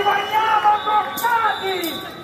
Ivanhava Cortades!